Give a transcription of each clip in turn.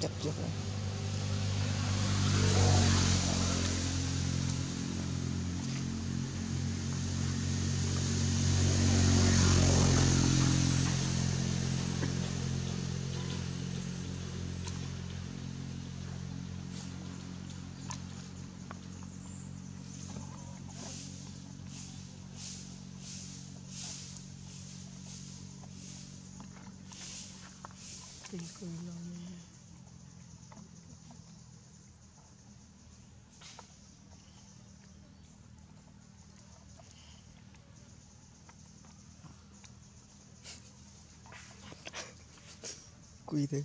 chập chập 故意的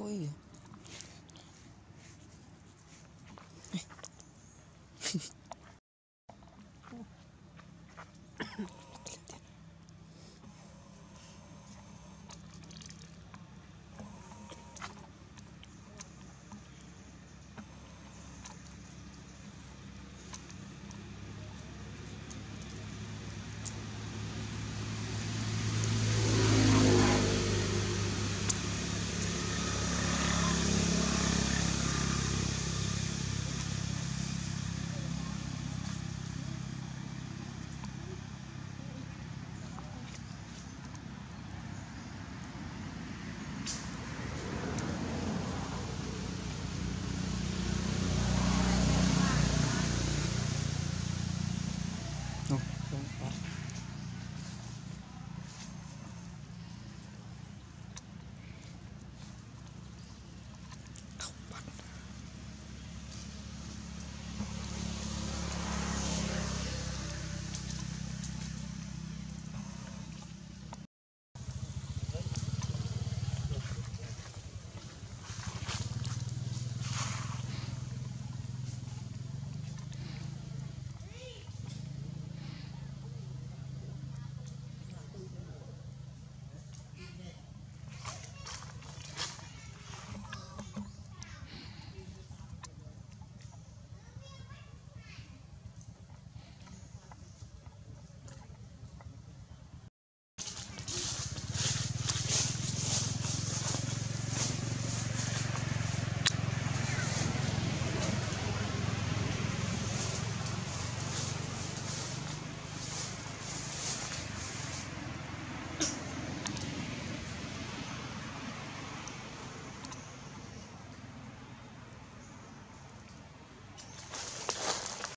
foi.